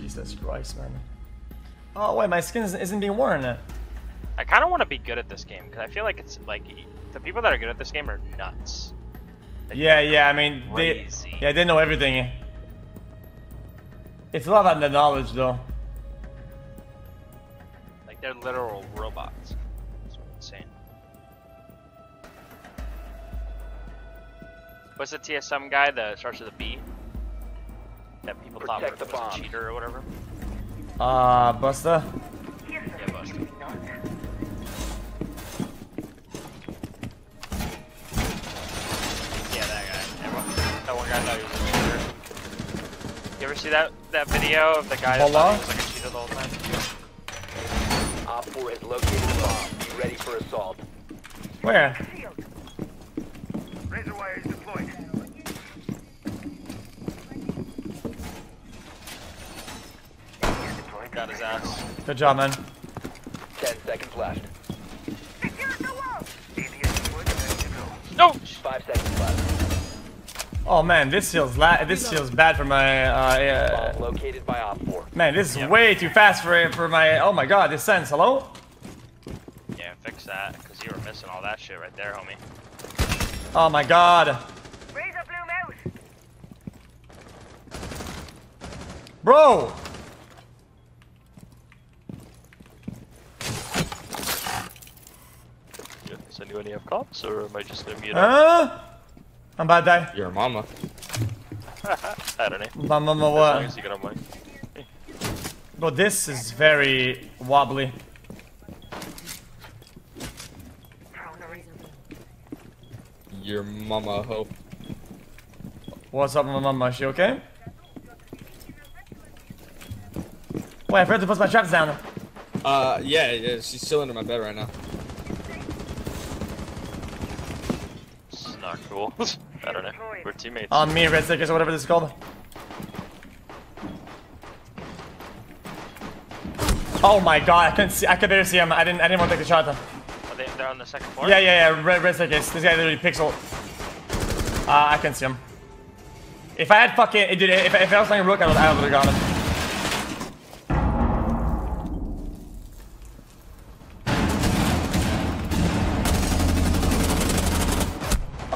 Jesus Christ, man. Oh wait, my skin isn't, being worn. Uh. I kind of want to be good at this game because I feel like it's like the people that are good at this game are nuts. Yeah, yeah. I mean, they yeah they know everything. It's a lot about the knowledge, though. Like they're literal robots. Insane. What's the TSM guy that starts with a B? That people thought Protect was the a bomb. cheater or whatever. Uh, Buster. Yeah, busted. Yeah, that guy. Everyone, that one guy thought he was a cheater. You ever see that that video of the guy that thought he was like a cheater the whole time? Op 4 has located the bomb. Be ready for assault. Where? Razor wire is deployed. Got his ass. Good job, man. 10 seconds left. Secure the wall. ADS deployed and ready to go. No! 5 seconds left. Oh man, this feels la this feels bad for my uh, Bomb uh located by Op 4. man. This is Yep. way too fast for for my. Oh my god, this sense. Hello? Yeah, fix that, because you were missing all that shit right there, homie. Oh my god, Razor bloom out. bro. Does anyone have cops, or am I just gonna mute Huh? I'm about to die. Your mama. I don't know. My mama As long what? as you get on mic. Bro, this is very wobbly. Your mama hoe. What's up, my mama? Is she okay? Wait, I forgot to put my traps down. Uh, yeah, yeah, she's still under my bed right now. This is not cool. I don't know. We're teammates. On me, Red Stickers, or whatever this is called. Oh my god, I couldn't see. I could barely see him. I didn't. I didn't want to take the shot. Though. Are they, they're on the second floor? Yeah, yeah, yeah. Red, red Stickers. This guy literally pixel. Uh, I couldn't see him. If I had fucking, dude, if, if I was playing Rook, I would, I would have got him.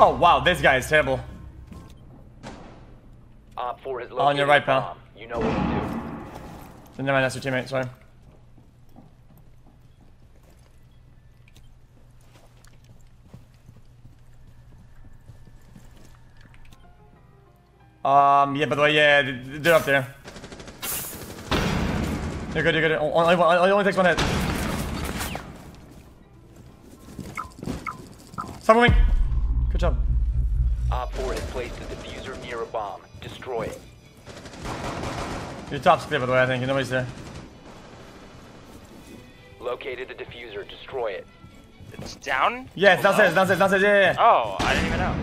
Oh wow, this guy is terrible. Op 4 has located On your right, pal. You know what to do. Never mind, that's your teammate. Sorry. Um, yeah, by the way, yeah, they're up there. You're good, you're good. Only, only, only takes one hit. Stop moving. Good job. Op 4 has placed a diffuser near a bomb. Destroy it. Your top's clear, by the way, I think. Nobody's there. Located the diffuser. Destroy it. It's down? Yeah, it's downstairs, downstairs, downstairs, yeah, yeah, yeah. Oh, I didn't even know.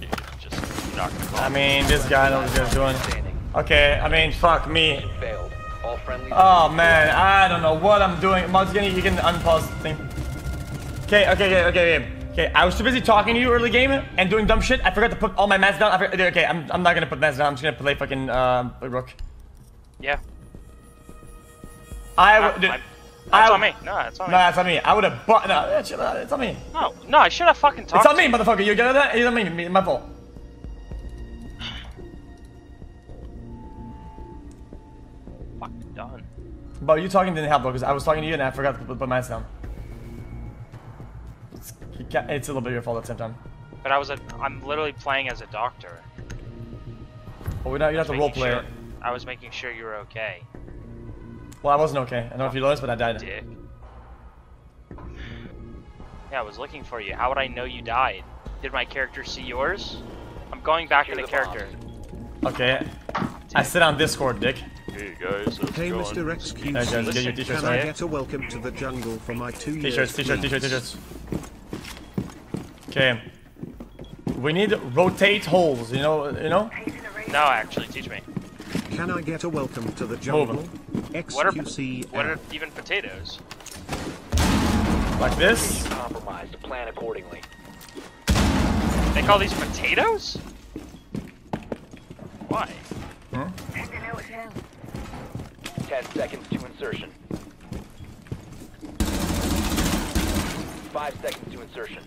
You just knocked the I mean, this guy knows what he's doing. Okay, I mean, fuck me. Failed. All friendlies. Oh man, I don't know what I'm doing. Mug's gonna you can unpause the thing. Okay, okay, okay, okay, okay. Okay, I was too busy talking to you early game and doing dumb shit. I forgot to put all my mats down. I forgot, okay, I'm, I'm not gonna put mats down. I'm just gonna play fucking uh, rook. Yeah. I would. dude, I'm- I That's would- on me. No, it's on No, me. that's on me. I would have bought. No, that's- chill it's on me. No, no, I should have fucking talked. It's on me, motherfucker. You get that? It's on me. me- My fault. Fuck, done. But you talking didn't help though, because I was talking to you and I forgot to put, put down. It's, it's a little bit your fault at the same time. But I was a, I'm literally playing as a doctor. But we don't. You don't have to role play sure- I was making sure you were okay, Well, I wasn't okay. I don't know if you noticed, but I died. dick. Yeah, I was looking for you. How would I know you died? Did my character see yours? I'm going back to the the character. Okay. I sit on Discord, Dick. Hey guys, how's Hey, Mr. Hey, guys, get your t-shirts, Can I get a welcome to the jungle for my two T-shirts, years, t-shirts, t-shirts, please? t-shirts. Okay. We need to rotate holes, you know, you know? No, actually, teach me. Can I get a welcome to the jungle? What are XQC. what are even potatoes? Like this. Compromised. Plan accordingly. They They call these potatoes? Why? Sending out hell. 10 seconds to insertion. 5 seconds to insertion.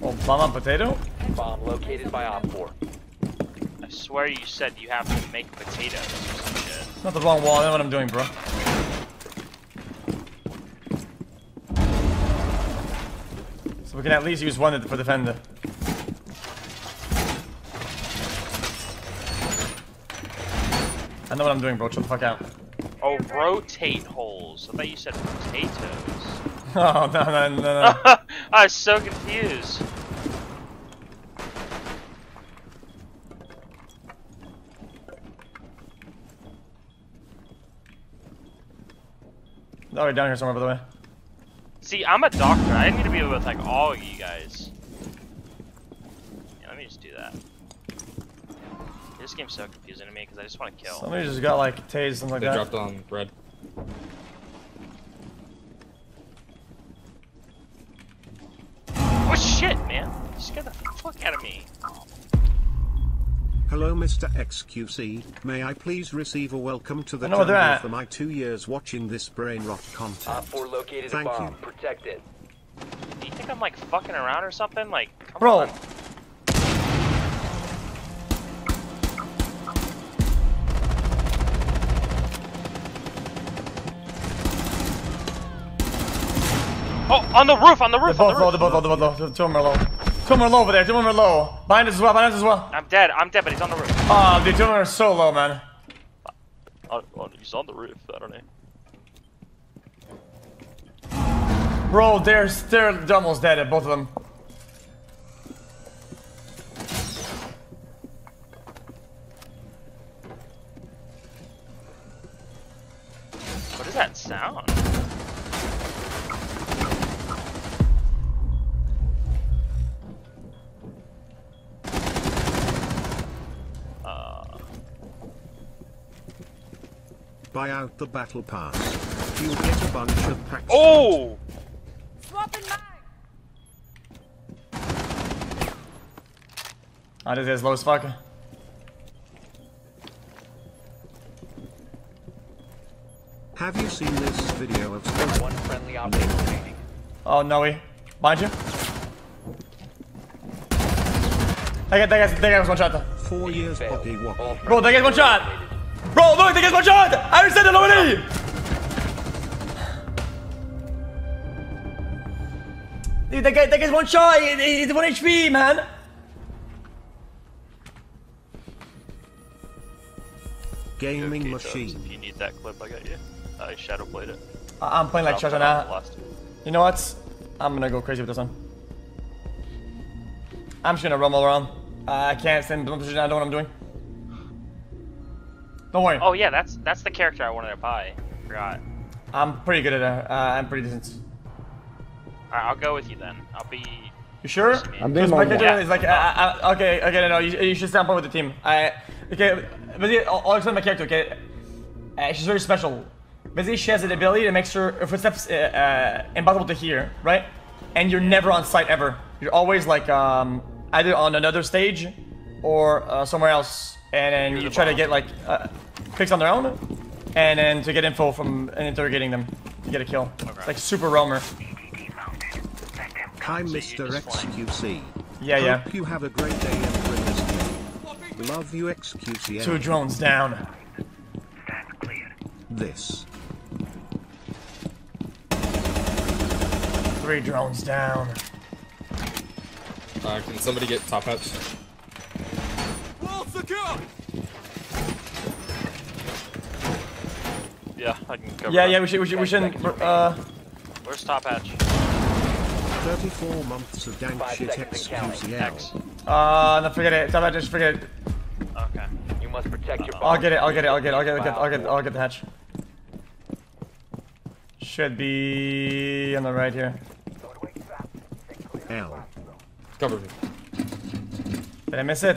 Oh, mama potato? Bomb located by Op 4. I swear you said you have to make potatoes or some shit. Not the wrong wall. I know what I'm doing, bro. So we can at least use one for the defender. I know what I'm doing, bro. Chill the fuck out. Oh, rotate holes. I thought you said potatoes. Oh, no, no, no, no. I was so confused. Oh, we're down here somewhere, by the way. See, I'm a doctor. I need to be with like all of you guys. Yeah, let me just do that. This game's so confusing to me because I just want to kill. Somebody just got like tased, something like They that. dropped on red. Oh shit, man! You scared the fuck out of me. Hello Mr. XQC, may I please receive a welcome to the I know where they're jungle at. for my two years watching this brain rot content. Op 4 located Thank a bomb. you. Protect it. Do you think I'm like fucking around or something? Like, come Bro, on. On the roof, on the they're roof, on both the low, roof. they're both low, they're both low. Two of them are low. Two of them are low over there, two of them are low. Behind us as well, behind us as well. I'm dead, I'm dead, but he's on the roof. Oh, dude, two of them are so low, man. Oh, oh, he's on the roof, I don't know. Bro, they're, they're almost dead, at both of them. What is that sound? Buy out the battle pass. You'll get a bunch of packs. oh! Swapping mine. I did as low as fuck. Have you seen this video of Scope? One friendly operator remaining. Oh, no way. Behind you. That guy, that guy, that guy was one shot. Four years Failed. body walk. All Bro, that guy's one shot. Eliminated. Bro, look, that guy's one shot. I already said it already. Dude, that guy, that guy's one shot. He- he- He's one HP, man. Gaming Okay, machine. Chubbs, If you need that clip, I got you. I shadow played it. I- I'm playing like I'll Chacha put it on the now. You know what? I'm gonna go crazy with this one. I'm just gonna rumble around. Uh, I can't stand in position. I don't know what I'm doing. Don't worry. Oh yeah, that's that's the character I wanted to buy. Forgot. I'm pretty good at it. Uh, I'm pretty decent. Alright, I'll go with you then. I'll be. You sure? I'm doing my character Yeah. is like, uh, uh, okay, okay, no, no, you, you should stand point with the team. I, okay, basically, I'll, I'll explain my character, okay? Uh, she's very special. Basically, she has the ability to make sure her footsteps uh, uh, impossible to hear, right? And you're never on site ever. You're always like um, either on another stage or uh, somewhere else, and then you try to get like uh, picks on their own, and then to get info from and interrogating them to get a kill. It's like super roamer. Hi Mr. XQC. Yeah, yeah. Hope you have a great day and win this game. Love you XQC. Two drones down. Stand clear. This. Three drones down. Uh, can somebody get top hatch? Yeah, I can cover. Yeah, that. yeah, we should, we should, we shouldn't. Uh, Where's top hatch? 34 months of dank Five shit seconds and counting. X. XQCL. uh, no, forget it. Tell that, just forget it. Okay. You must protect your I'll get it. I'll get it. I'll get it. I'll get it. I'll get. I'll get the hatch. Should be on the right here. L. Cover me. Did I miss it?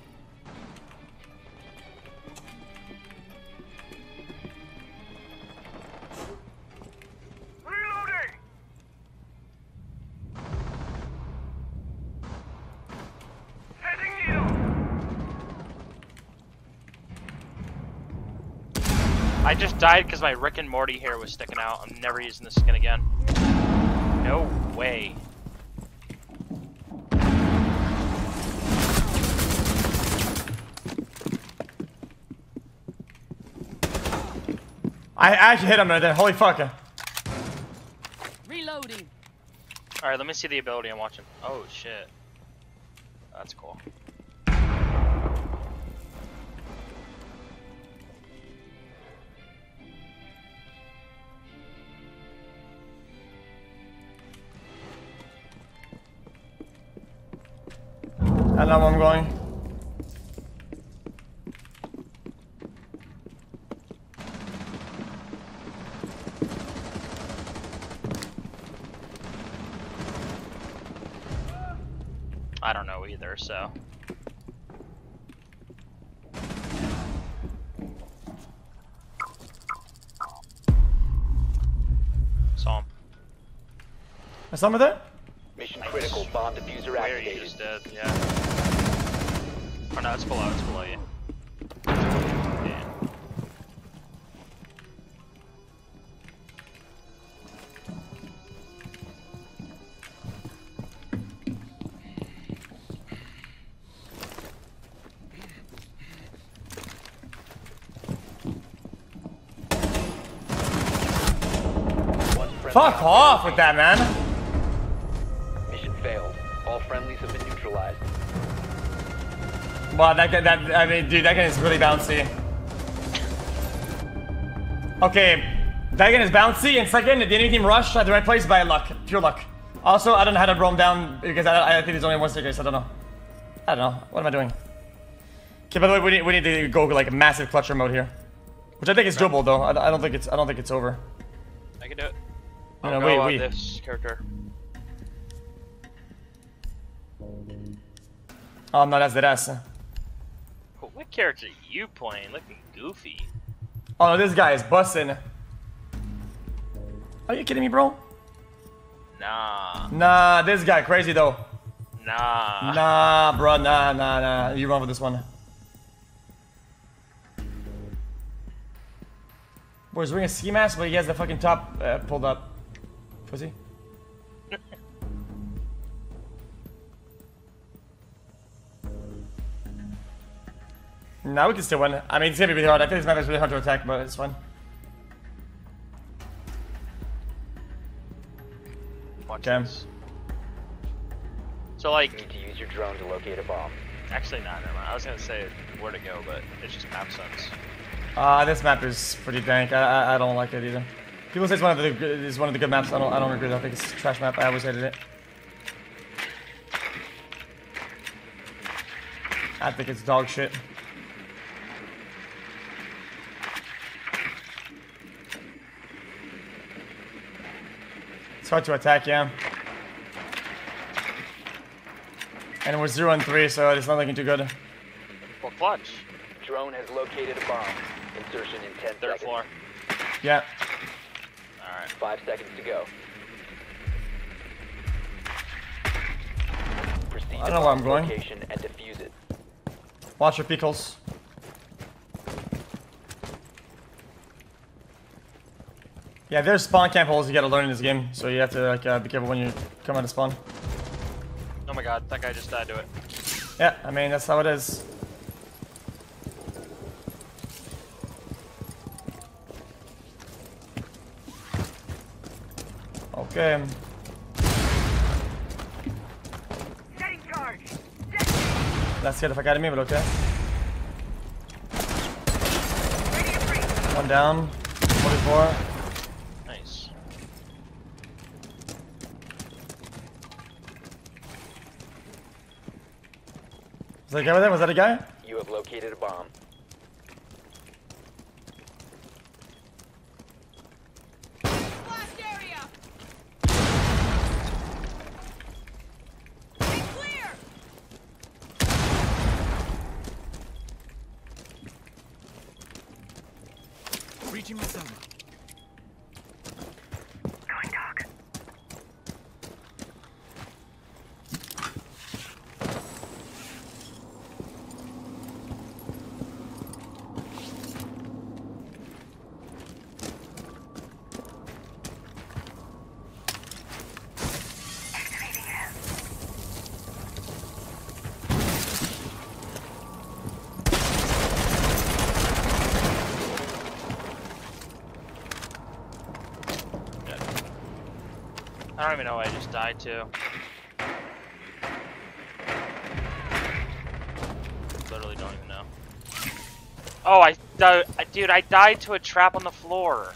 I just died because my Rick and Morty hair was sticking out. I'm never using this skin again. No way. I actually hit him right there. Holy fuck. Reloading. Alright, let me see the ability I'm watching. Oh shit. That's cool. I know where I'm going. I don't know either, so. Saw him. Is someone there? Mission critical. Bomb diffuser Where you activated. just dead, yeah. Oh no, it's below, it's below you. Fuck off with that, man. Wow, that guy, that, I mean, dude, that gun is really bouncy. Okay, that gun is bouncy, and second, the enemy team rushed at the right place by luck, pure luck. Also, I don't know how to roam down, because I, I think there's only one staircase, I don't know. I don't know, what am I doing? Okay, by the way, we need, we need to go like a massive clutcher mode here. Which I think is doable though, I, I don't think it's, I don't think it's over. I can do it. I'll no, go wait, wait. this character. Oh no, that's the ass. What character are you playing? Looking goofy. Oh no, this guy is bussing. Are you kidding me, bro? Nah. Nah, this guy crazy though. Nah. Nah, bro, nah, nah, nah. You run with this one. Boy, he's wearing a ski mask, but he has the fucking top uh, pulled up. Pussy. Now we can still win. I mean, it's gonna be really hard. I think this map is really hard to attack, but it's fun. Watch Okay. this. So like, Need to use your drone to locate a bomb. actually not. Never mind. I was gonna say where to go, but it's just map sense. Uh, this map is pretty dank. I, I, I don't like it either. People say it's one of the good- it's one of the good maps. I don't I don't agree. I think it's a trash map. I always hated it. I think it's dog shit. It's hard to attack, yeah. And we're 0 and 3, so it's not looking too good. Well, clutch. Drone has located a bomb. Insertion in 10 Third seconds. floor. Yeah. All right. Five seconds to go. Proceed I don't know where I'm going. And defuse it. Watch your pickles. Yeah, there's spawn camp holes you gotta learn in this game, so you have to like uh, be careful when you come out of spawn. Oh my god, that guy just died to it. Yeah, I mean that's how it is. Okay. Getting charged! That scared the fuck out of me, but okay. One down. 44. Nice. Was that a guy with that? Was that a guy? You have located a bomb. Don't even know what I just died to. Literally don't even know. Oh, I dude, I died to a trap on the floor.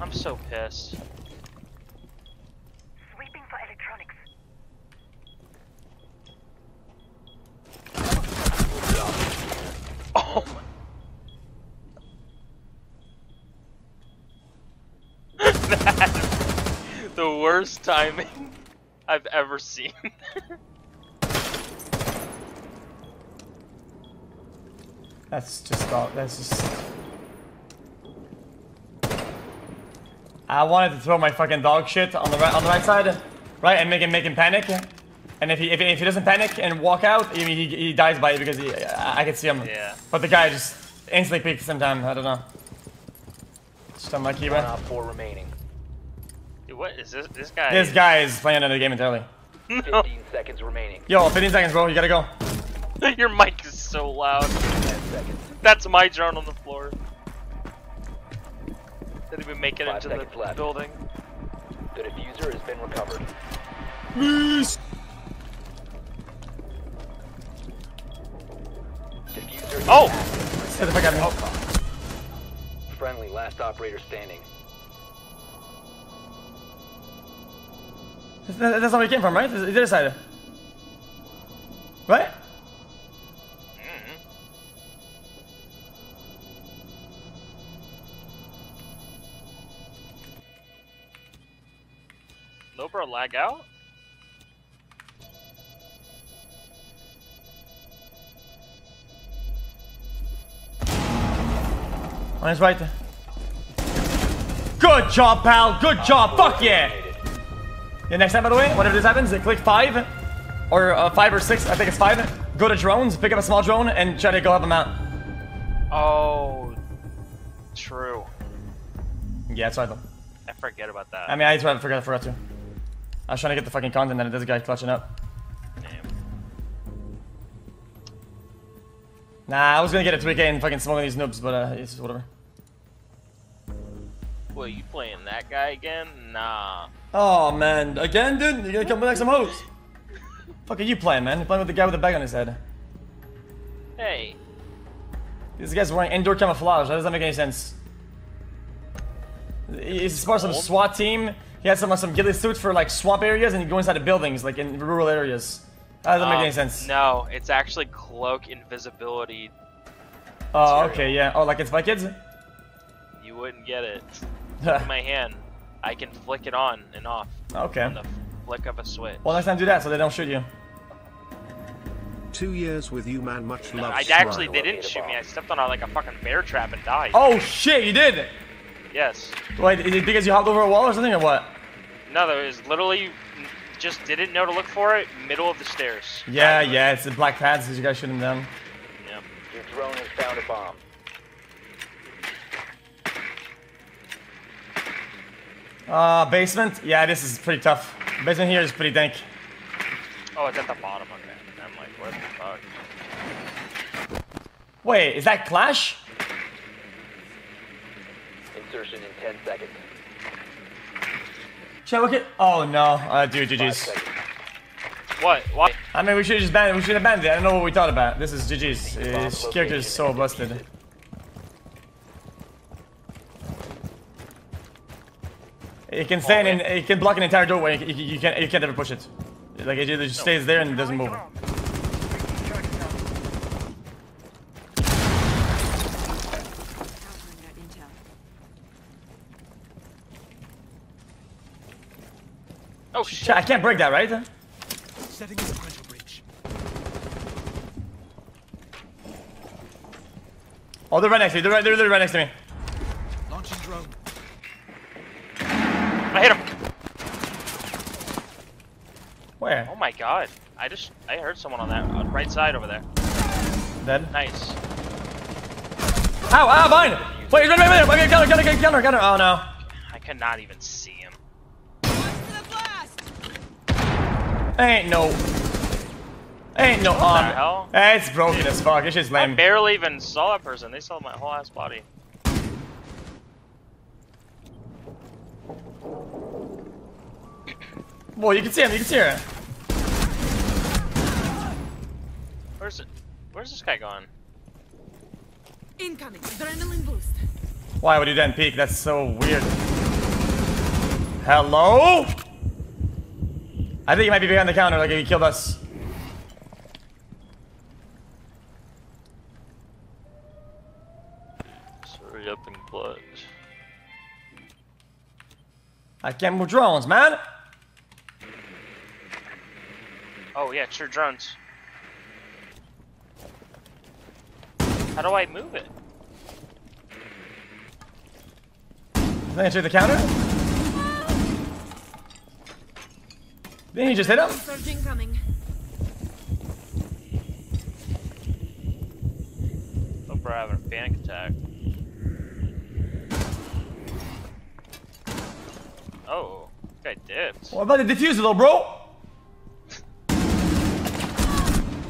I'm so pissed. Sweeping for electronics. Oh my. That is the worst timing I've ever seen. That's just dog. That's just. I wanted to throw my fucking dog shit on the right on the right side, right, and make him make him panic. And if he if, if he doesn't panic and walk out, I mean, he, he dies by it because he, I, I could see him. Yeah. But the guy just instantly peeked sometime. I don't know. Just unlucky, One bro. op four remaining. Dude, what is this? This guy. This guy is playing another game entirely. No. 15 seconds remaining. Yo, 15 seconds, bro. You gotta go. Your mic is so loud. 10 seconds. That's my drone on the floor. Didn't even make it Five into the left. building. The diffuser has been recovered. Diffuser is Oh! active. Get the fuck out of me. Friendly, last operator standing. That's not where he came from, right? It's the other side. Right? Mm. No, bro, lag out? On his right. Good job, pal. Good job. Fuck yeah. Yeah, next time, by the way, whenever this happens, they click five, or uh, five or six. I think it's five. Go to drones, pick up a small drone, and try to go help him out. Oh, true. Yeah, that's what I thought. I forget about that. I mean, I forgot, forgot, forgot to. I was trying to get the fucking content, and then this guy clutching up. Damn. Nah, I was gonna get a 3K and fucking smoking these noobs, but uh, it's whatever. Well, you playing that guy again? Nah. Oh man, again, dude? You're gonna come back some hoes? Fuck are you playing, man? You're playing with the guy with the bag on his head. Hey, This guy's wearing indoor camouflage. That doesn't make any sense. He's part of some SWAT team. He had some some ghillie suits for like swamp areas, and he go inside the buildings, like in rural areas. That doesn't make um, any sense. No, it's actually cloak invisibility. Oh, material. okay, yeah. Oh, like it's Spy Kids? You wouldn't get it. Look at my hand. I can flick it on and off okay. on the flick of a switch. Well, next time do that so they don't shoot you. Two years with you, man. Much love. I actually, they didn't shoot me. I stepped on a, like a fucking bear trap and died. Oh shit, you did! Yes. Wait, is it because you hopped over a wall or something or what? No, there was literally just didn't know to look for it. Middle of the stairs. Yeah, yeah, it's the black pads because you guys shoot them down. Yeah. Your drone has found a bomb. Uh, basement? Yeah, this is pretty tough. Basement here is pretty dank. Oh, it's at the bottom. Okay. I'm like, where the fuck? Wait, is that Clash? Insertion in 10 seconds. Should I look it? Oh no, uh, dude, Five GG's. What? What? I mean, we should have just banned. We should have banned it. I don't know what we thought about. This is GG's. His character is so busted. It can stand and It can block an entire doorway. You, you, you can't. You can't ever push it. Like it just stays there and it doesn't move. Countering that intel. Oh Shit, shit. I can't break that, right? Setting a sequential breach. Oh, they're right next to me. They're right, they're, they're right next to me. Launching drone. I hit him. Where? Oh my god. I just I heard someone on that on right side over there. Dead. Nice. Ow, ow, mine! Wait, wait, wait, wait, wait, counter, counter, counter, counter, counter. Oh no. I could not even see him. Watch the blast! Ain't no. Ain't no the on. hell? It's broken as fuck. It's just I lame. barely even saw that person. They saw my whole ass body. Well, you can see him. You can see her. Where's it? Where's this guy going? Incoming. Adrenaline boost. Why would you then peek? That's so weird. Hello? I think he might be behind the counter, like if he killed us. Hurry up and clutch. I can't move drones, man. Oh yeah, sure drones. How do I move it? Then enter the counter. Then he just hit him. Surge incoming. Oh, Hope we're having a panic attack. Oh, this guy dipped. What about the diffuser, though, bro?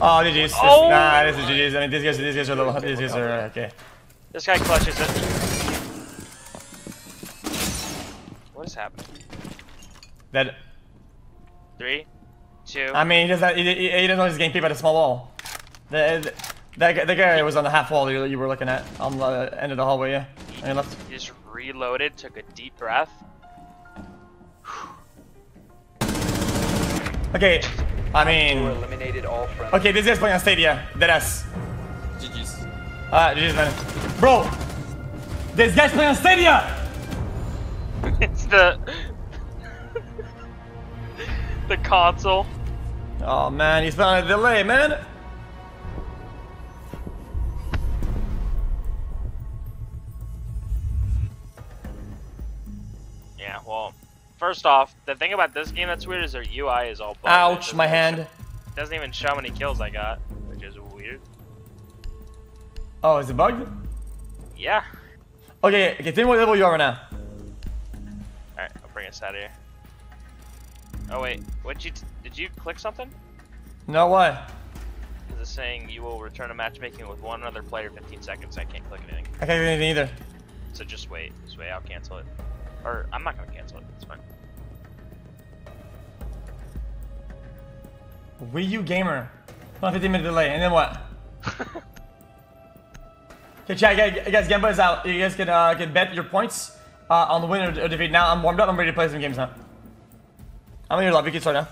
Oh, GG's. Oh! Nah, this is GG's. I mean, these guys, these guys are little. These guys are okay. This guy clutches it. What is happening? That. Three, two. I mean, he doesn't. He, he, he doesn't know he's getting peeped at a small wall. The, the, that guy, the guy was on the half wall you, you were looking at on the end of the hallway. Yeah, on your left. He just reloaded, took a deep breath. Okay. I mean. eliminated all. Okay, this guy's playing on Stadia. Deadass. GG's. Uh, GG's, man. Bro! This guy's playing on Stadia! it's the the console. Oh man, he's playing on a delay, man. First off, the thing about this game that's weird is their UI is all bugged. Ouch, my hand. show- doesn't even show how many kills I got, which is weird. Oh, is it bugged? Yeah. Okay, okay, tell me what level you are right now. Alright, I'll bring us out of here. Oh wait, what you did you click something? No, what? Is it saying you will return to matchmaking with one other player 15 seconds? I can't click anything. I can't do anything either. So just wait. Just wait, I'll cancel it. Or I'm not gonna cancel it, it's fine. Wii U gamer. Not 15 minute delay, and then what? Okay, chat, guys, guys, Gamba is out. You guys can uh, can bet your points uh, on the win or, or defeat. Now I'm warmed up. I'm ready to play some games now. I'm in your lobby. You can start now.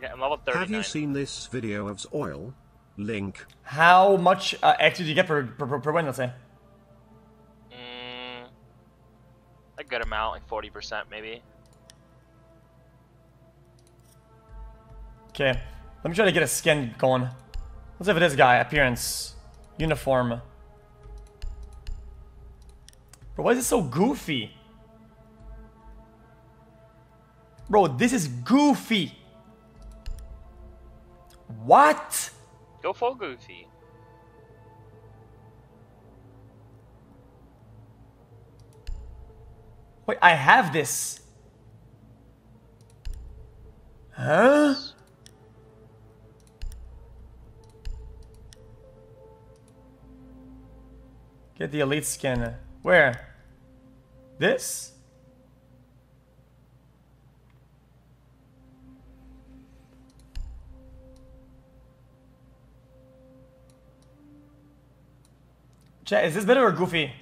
Yeah, I'm level 39. Have you seen this video of oil? Link. How much uh, X did you get per, per, per, per win? Let's say. A good amount, like 40% maybe. Okay, let me try to get a skin going. Let's see for this guy. Appearance, uniform. Bro, why is it so goofy? Bro, this is goofy. What? Go full goofy. Wait, I have this. Huh? Get the elite skin. Where? This? Chat, is this better or goofy?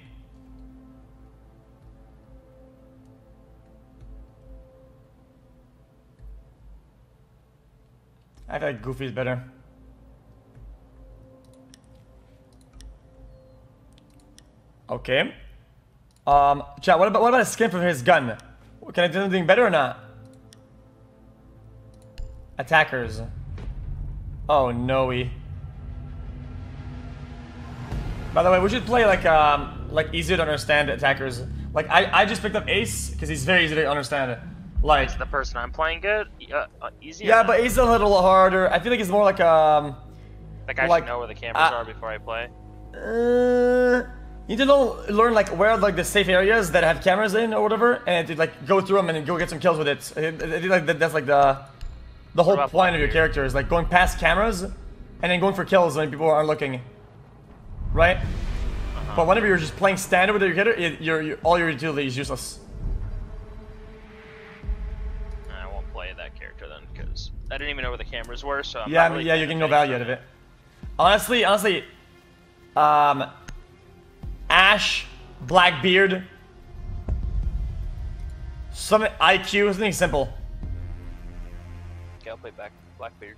I feel like Goofy is better. Okay. Um, chat. What about what about a skin for his gun? Can I do something better or not? Attackers. Oh no, we. By the way, we should play like um like easier to understand attackers. Like I I just picked up Ace because he's very easy to understand. Like the person I'm playing good? Uh, uh, easy. yeah, but is a little harder. I feel like it's more like um like I like, should know where the cameras uh, are before I play. uh, you need to know, learn like where like the safe areas that have cameras in or whatever, and to like go through them and go get some kills with it. I, think like that's like the the whole point of your character is like going past cameras and then going for kills when people aren't looking, right? Uh-huh. But whenever you're just playing standard with your character, it, your, your all your utility is useless. I didn't even know where the cameras were. So I'm yeah, not really yeah, you're getting no value out of it. Honestly, honestly, um, Ash, Blackbeard, some IQ, something simple. Okay, I'll play back Blackbeard.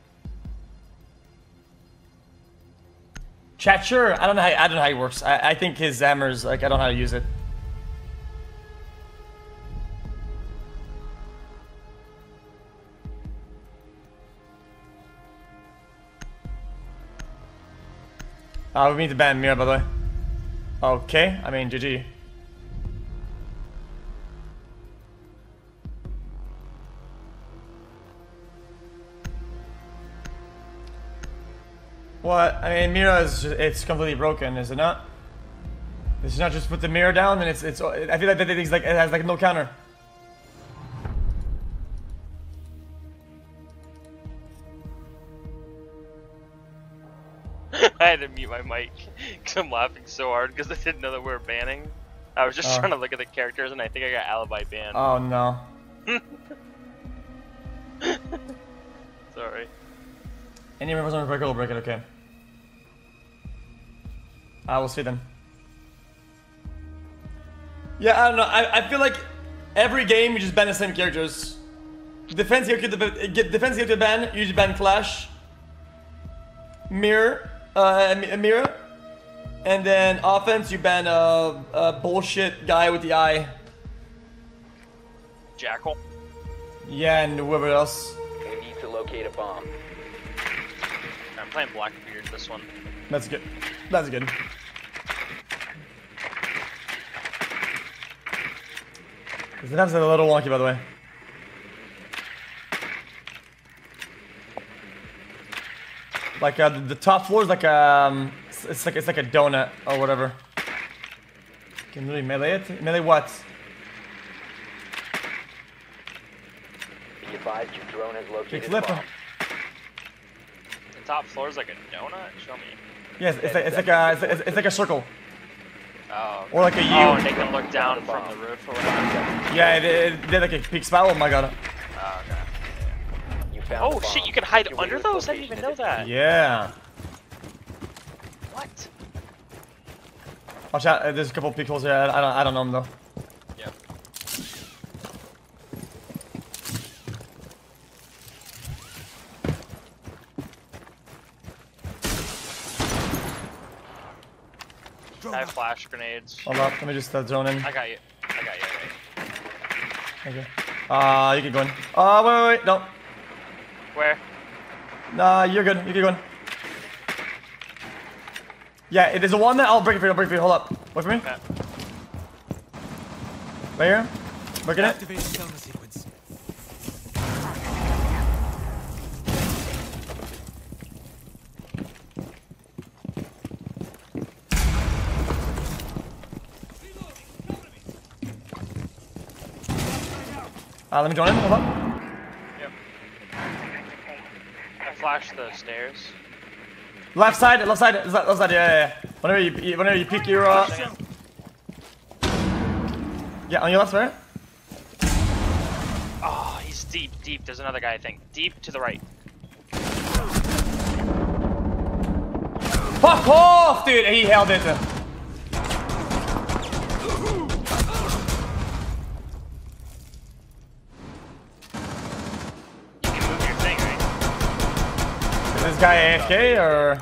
Chat, sure. I don't know. How, I don't know how he works. I, I think his hammers, like, I don't know how to use it. Uh, we need to ban Mira, by the way. Okay, I mean, GG. What? I mean, Mira is just, it's completely broken, is it not? This is not just put the mirror down and it's it's. I feel like that thing's like it has like no counter. To mute my mic because I'm laughing so hard because I didn't know that we were banning. I was just Oh. trying to look at the characters and I think I got alibi banned. Oh no. Sorry. Any members on break will break it. Okay. I will see them. Yeah, I don't know. I, I feel like every game you just ban the same characters. Defense character, get defense character ban. You just ban Clash. Mirror, uh, Mi- Mirror, and then offense you ban a, a bullshit guy with the eye. Jackal. Yeah, and whoever else. We need to locate a bomb. I'm playing Blackbeard this one. That's good. That's good. That's a little wonky, by the way. Like uh, the, top floor is like um, it's, like it's like a donut or whatever. Can really melee it? Melee what? Be advised your drone has located a bomb. The top floor is like a donut. Show me. Yes, it's like it's like a it's, it's, it's like a circle Oh. or like a U. Oh, and they can look down from the roof or whatever. yeah, it, it, did like a peak spell. Oh my god. Oh, okay. You found Oh shit, you can hide Secure under those? I didn't even know that. Yeah. What? Watch out. uh, There's a couple peek holes here. I, I don't I don't know them though. Yep. I have flash grenades. Hold up. Let me just uh, zone in. I got you. I got you. Right. Okay. Uh, you keep going. Uh, wait, wait, wait. No. Where? Nah, you're good. You keep going. Yeah, it is a one that I'll break it for you. I'll break it for you. Hold up. Wait for me. Okay. Right here. Breaking it. Activating sequence. Uh, let me join in. Hold up. Yep. I flashed the stairs. Left side. Left side. Left side. Yeah, yeah, yeah. Whenever you, whenever you peek your, uh, yeah, on your left, right? Oh, he's deep, deep. There's another guy, I think. Deep to the right. Fuck off, dude. He held it. Guy AFK or?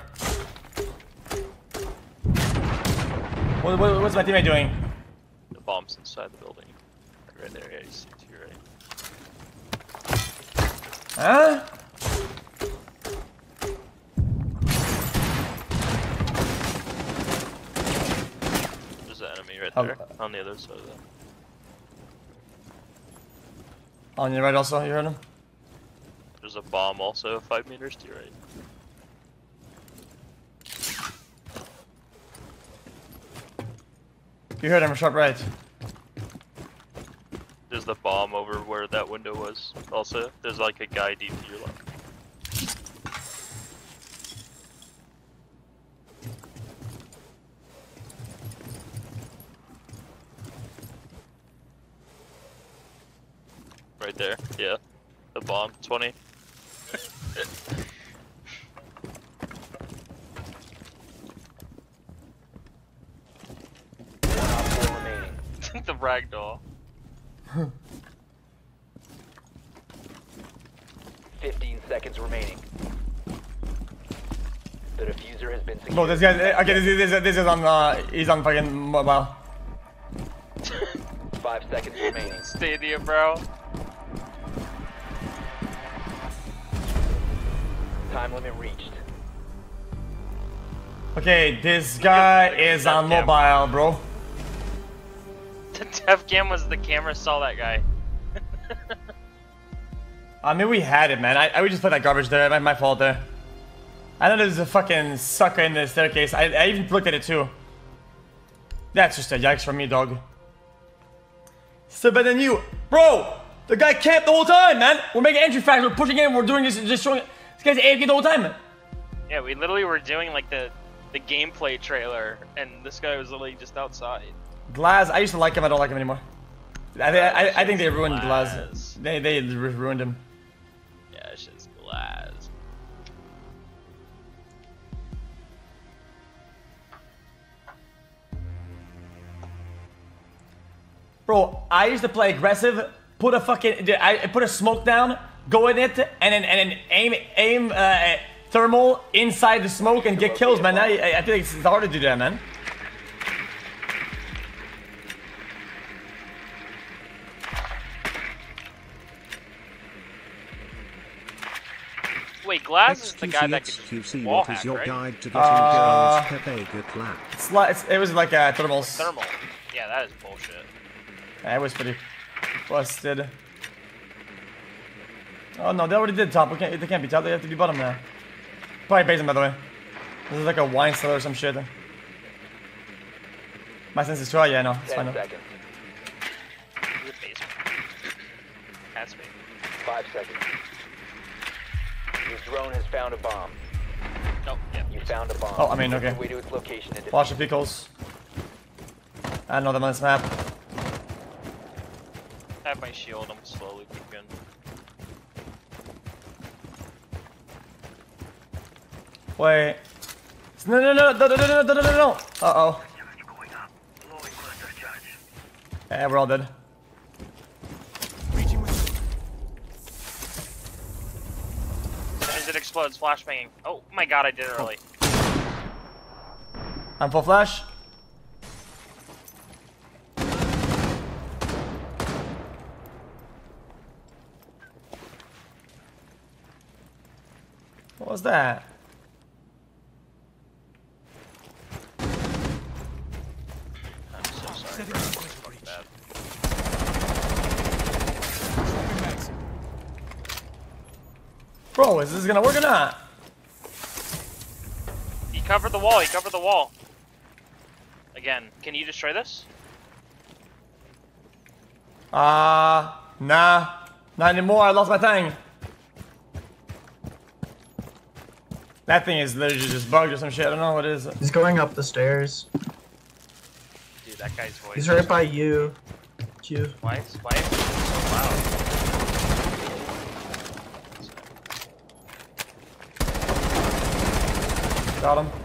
What, what, what's my teammate doing? The bomb's inside the building. Right there, yeah, you see to your right. Huh? There's an enemy right Oh. there, on the other side of that. On your right also, you heard him? There's a bomb also, five meters to your right. You heard him, sharp right. There's the bomb over where that window was. Also, there's like a guy deep to your left. Right there, yeah. The bomb, 20. One op 4 remaining. the ragdoll. 15 seconds remaining. The diffuser has been secured. Bro, this guy, okay, this, is- this, is- this is on, uh, he's on fucking mobile. Five seconds remaining. Stadia, bro. Time limit reached. Okay, this guy is on Webcam. mobile, bro. The dev cam was the camera saw that guy. I mean, we had it, man. I, I we just put that garbage there. My, my fault there. I know there's a fucking sucker in the staircase. I, I even looked at it too. That's just a yikes from me, dog. Still better than you, bro. The guy camped the whole time, man. We're making entry facts. We're pushing in. We're doing this. Just showing. This guy's AFK the whole time. Yeah, we literally were doing like the the gameplay trailer, and this guy was literally just outside. Glaz, I used to like him. I don't like him anymore. I, I, I, I think they ruined Glaz. Glaz. They they ruined him. Yeah, it's just glass. Bro, I used to play aggressive, put a fucking, I put a smoke down, go in it, and then and then aim aim uh, thermal inside the smoke and get kills, man. Now I, I feel like it's hard to do that, man. Wait, Glaz is the guy XQC that could XQC wall what is hack, your right? guide to getting Uh, girls Pepe good luck. It's, li- it's, it was like uh, thermals. Thermal. Yeah, that is bullshit. Yeah, it was pretty busted. Oh no, they already did top. We can't, they can't be top. They have to be bottom now. Probably basement, by the way. This is like a wine cellar or some shit. My sense is too high. Yeah, no, it's 10 fine. seconds. The basement. That's me. Five seconds. Your drone has found a bomb. Nope. Yeah. You found a bomb. Oh, I mean, okay. your way to its location and Watch the pickles. I don't know them on this map. I have my shield. I'm slowly peeking. Wait. No, no, no, no, no, no, no, no, no, no, no. Uh oh. Yeah, we're all dead. As it explodes, flashbanging. Oh my god, I did it early. I'm full flash. What was that? I'm so sorry. Bro. up flash breach. Bad. Bro, is this gonna work or not? He covered the wall. He covered the wall. Again, can you destroy this? Uh, nah. Not anymore, I lost my thing. That thing is literally just bugged or some shit, I don't know what it is. He's going up the stairs. Dude, that guy's voice. He's right by you. You? Why is, why is so loud? Got him.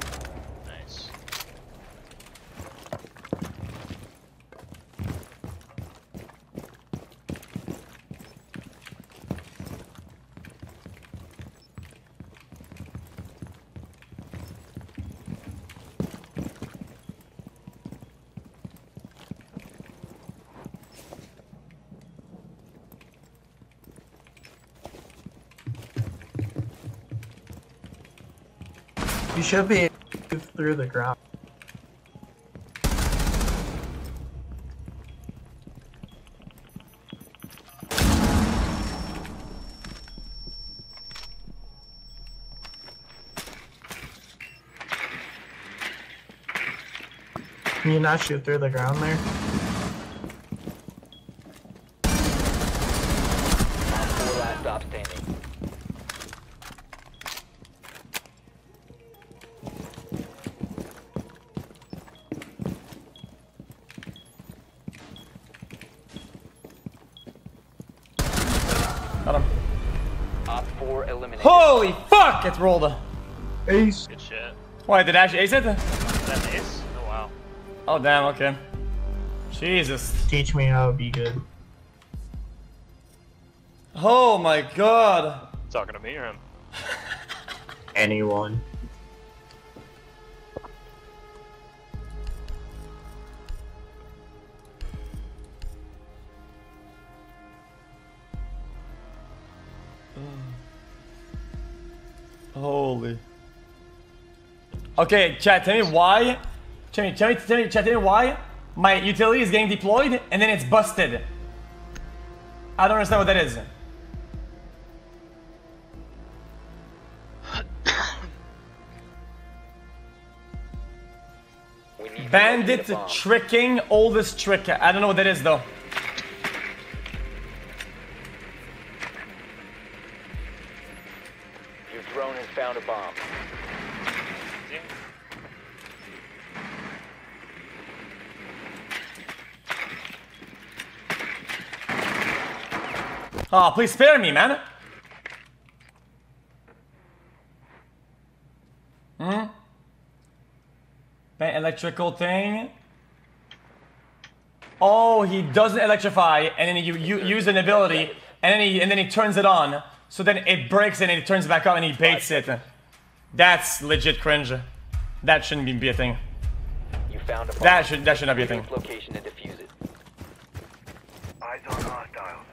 You should be through the ground. Can you not shoot through the ground there? Fuck! It's rolled. Ace. Good shit. Why did Ash ace it? Is that an ace? Oh wow. Oh damn. Okay. Jesus. Teach me how to be good. Oh my god. Talking to me or him? Anyone. Okay, chat, tell me why. Tell me, tell me, tell me, chat, tell me why my utility is getting deployed and then it's busted. I don't understand what that is. Bandit tricking oldest trick. I don't know what that is though. Your drone has found a bomb. See? Oh, please spare me, man. Hmm? That electrical thing. Oh, he doesn't electrify, and then you, you use an ability, and then he and then he turns it on. So then it breaks and it turns it back on, and he baits it. That's legit cringe. That shouldn't be- be a thing. You found a bomb. That should that should not be a thing. Its location and defuse it. Eyes on hostiles.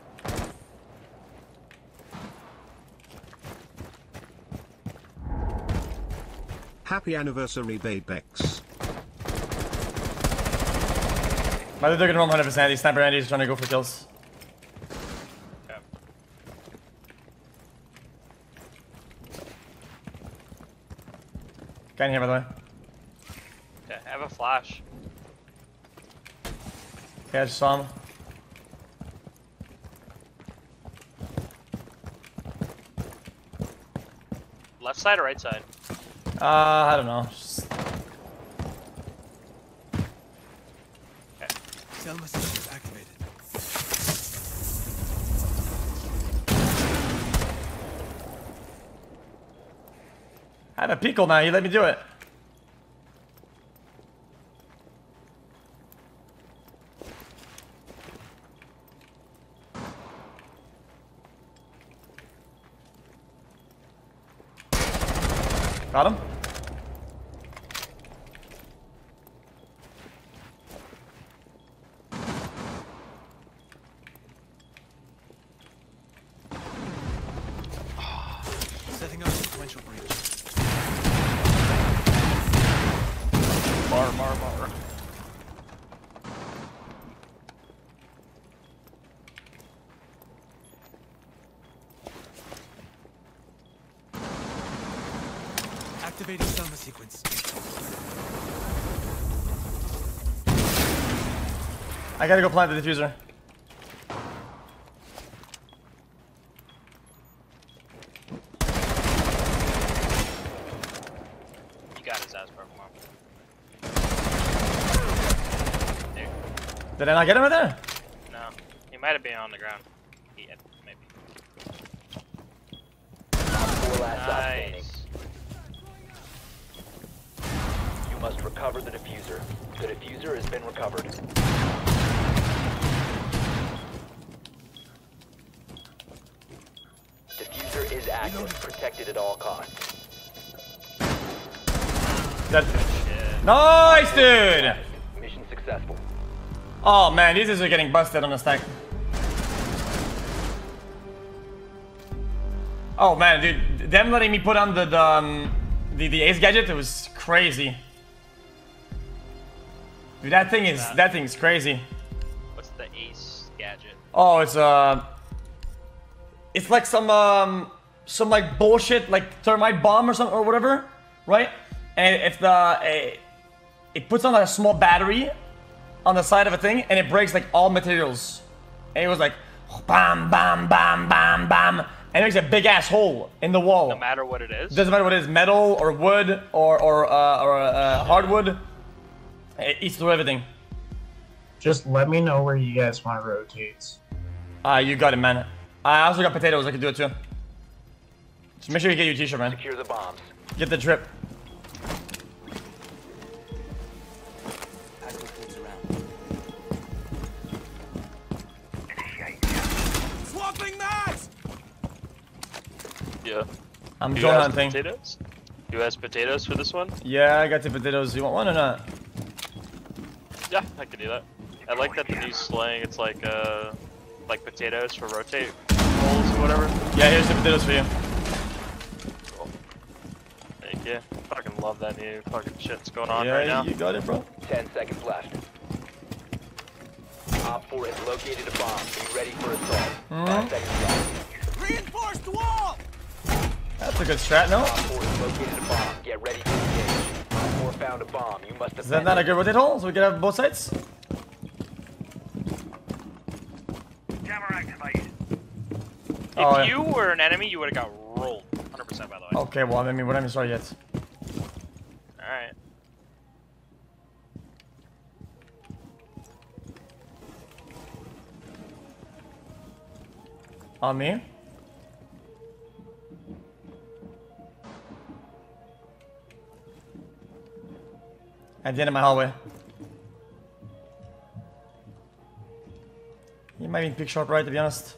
Happy anniversary, Babex. But they're gonna roll 100%. These sniper Andy's trying to go for kills. In here, by the way. Okay, I have a flash. Yeah, I just saw him. Left side or right side? Uh, I don't know. Just- Selma system activated. I have a pickle now. You let me do it. Got him. Ah, setting up sequential breach. Bar, bar, bar. Activating Selma sequence. I gotta go plant the diffuser. You got his ass, bro. Come on. Dude, Did I not get him right there? no. He might have been on the ground. He had, maybe. Four last stop standing. Nice. You must recover the diffuser. The diffuser has been recovered. Diffuser is active, protected at all costs. That. Nice, dude. Oh man, these guys are getting busted on the stack. Oh man, dude, them letting me put on the the, um, the the ace gadget, it was crazy. Dude, that thing is that thing is crazy. What's the ace gadget? Oh, it's uh, it's like some um, some like bullshit like thermite bomb or something or whatever, right? And if the uh, it puts on like a small battery on the side of a thing, and it breaks like all materials. And it was like bam, bam, bam, bam, bam, and it makes a big ass hole in the wall. No matter what it is. Doesn't matter what it is, metal or wood or or uh, or uh, hardwood. It eats through everything. Just let me know where you guys want to rotate. Ah, you got it, man. I also got potatoes. I can do it too. Just make sure you get your t-shirt, man. Secure the bombs. Get the drip. Yeah. I'm You drone hunting. potatoes? You has potatoes for this one? Yeah, I got the potatoes. You want one or not? Yeah, I can do that. I like that the new slang. It's like uh, like potatoes for rotate rolls or whatever. Yeah, here's the potatoes for you. Cool. Thank you. Fucking love that new fucking shit that's going on yeah, right now. you got it, bro. Ten seconds left. Op 4 has located a bomb. Be ready for assault. Hmm? Five seconds left. Reinforced! That's a good strat, no? Op 4 has located a bomb. Get ready to engage. Op 4 found a bomb. You must Is that not a good rotate hole? So we can have both sides? Oh, if Oh, yeah. you were an enemy, you would have got rolled. 100% by the way. Okay, well, I mean, we haven't started yet. Alright. On me? At the end of my hallway. He might be in pick short right, to be honest.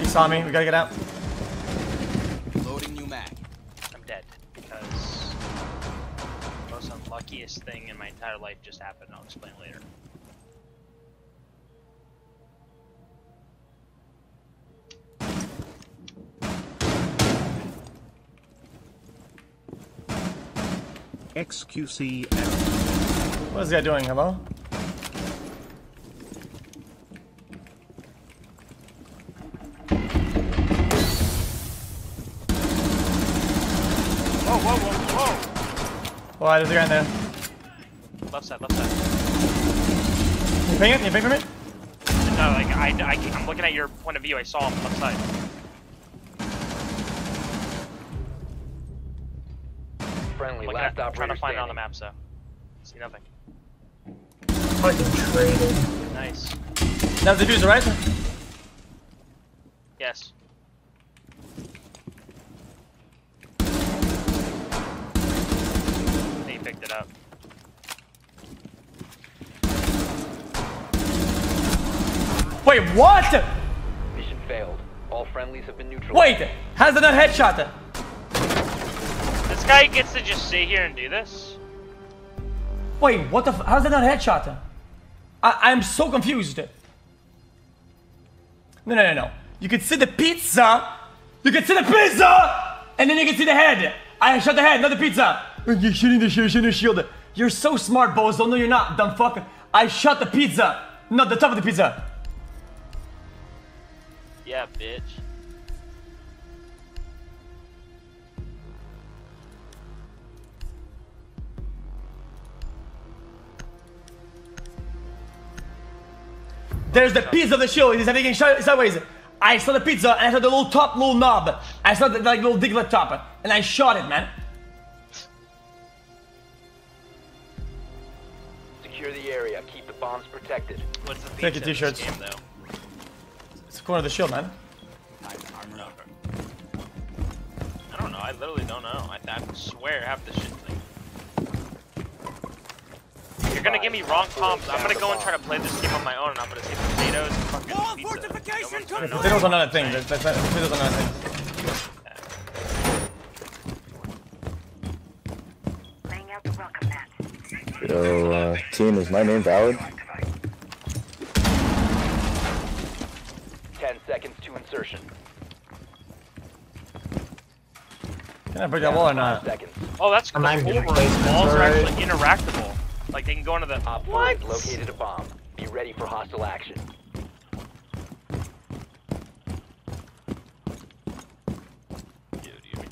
He saw me, we gotta get out. Loading new mag. I'm dead. Because the most unluckiest thing in my entire life just happened. I'll explain later. XQCF. What is that doing, hello? Whoa, whoa, whoa, whoa! Why, there's a guy in there. Left side, left side. You ping it? You ping for me? No, like, I, I, I'm looking at your point of view. I saw him left side. Friendly. Looking Last at, I'm operator trying to find it on the map, so. See nothing. Fucking traded. Nice. Now the diffuser, right? Yes. He picked it up. Wait, what? Mission failed. All friendlies have been neutralized. Wait, how's that not headshot? Guy gets to just sit here and do this? Wait, what the f- how's that not headshot? I I'm so confused. No, no, no, no. You can see the pizza. You can see the pizza, and then you can see the head. I shot the head, not the pizza. You're shooting the shield, shooting the shield. You're so smart, bozo. Oh, no, you're not, dumb fuck. I shot the pizza, not the top of the pizza. Yeah, bitch. There's the pizza of the shield. He's having shot sideways. I saw the pizza and I saw the little top, little knob. I saw the like little Diglett top, and I shot it, man. Secure the area. Keep the bombs protected. What's the Take feature your of this t-shirts. game, though? It's the corner of the shield, man. I don't know. I literally don't know. I, I swear half the shit thing. You're gonna give me wrong comps. I'm gonna go and try to play this game on my own, and I'm gonna see potatoes and fucking Wall pizza. fortification No one's coming gonna know Potatoes what are not thing. That's, that's, that's, potatoes are not a thing. Laying out the welcome mat. Yo, uh, team, is my name valid? Ten seconds to insertion. Can I break that wall or not? seconds. Oh, that's I'm cool. not Walls are actually interactable. Like they can go into the. Op 4 What? located a bomb. Be ready for hostile action. Dude, you-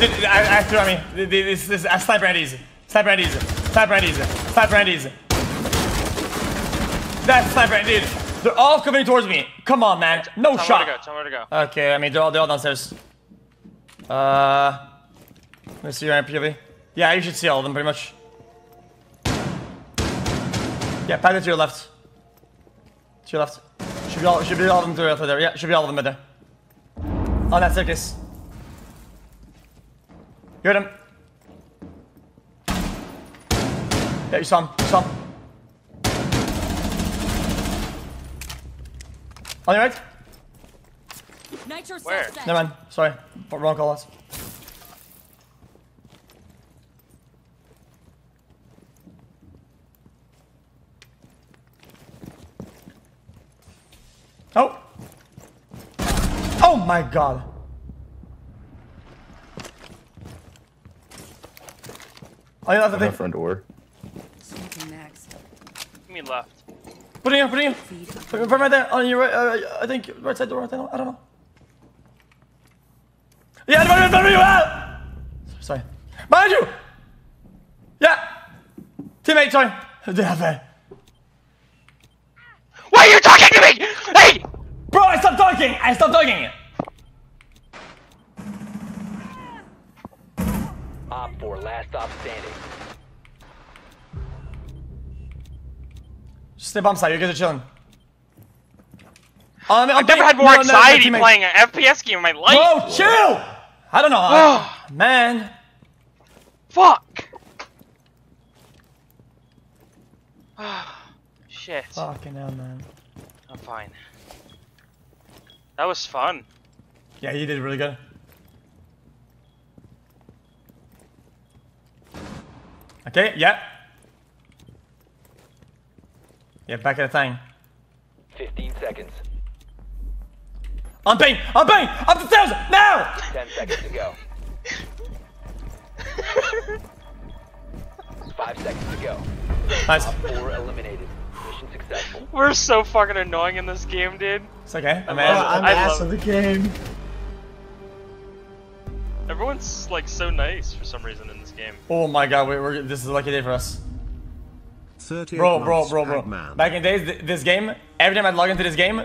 Dude, I, I threw at me. Th- th- This, this, uh, sniper Andy's. Sniper Andy's. Sniper Andy's. Sniper Andy's. That's sniper Andy. Dude, they're all coming towards me. Come on, man. No Tell me where shot. to go. Tell where to go. Okay, I mean, they're all, they're all downstairs. Uh, let me see your POV. Yeah, you should see all of them pretty much. Yeah, pack it to your left. To your left. Should be all, should be all of them to your left right there. Yeah, should be all of them right there. On that staircase. You heard him. Yeah, you saw him. You saw him. On your right? Nitro Where? set. Never mind. Sorry. Wrong call outs. Oh! Oh my god! Oh, you have to My think. front door. Smoking max. Give me left. Put it in, put it in. Put it right there on your right. Uh, I think right side door. I don't know. I don't know. Yeah, behind you, behind you, ah! Sorry. Behind you! Yeah! Teammate, sorry. Yeah, man. Why are you talking to me? Hey! Bro, I stopped talking! I stopped talking! Op 4, last stop standing. Stay bomb side, you guys are chilling. Um, I've never had more anxiety playing an FPS game in my life. Bro, chill! I don't know. I- man. Fuck. Shit. Fucking hell, man. I'm fine. That was fun. Yeah, you did really good. Okay, yeah. Yeah, back at the thing. 15 seconds. I'm ping! I'm ping! Up the stairs! Now! 10 seconds to go. 5 seconds to go. Nice. Op 4 eliminated. Mission successful. We're so fucking annoying in this game, dude. It's okay. I'm ass. I'm I ass of the game. Everyone's like so nice for some reason in this game. Oh my god, we, we're, this is a lucky day for us. Bro, bro, bro, bro. Pac-Man. Back in days, th- this game, every time I'd log into this game,